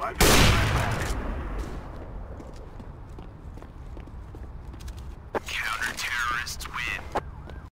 I'm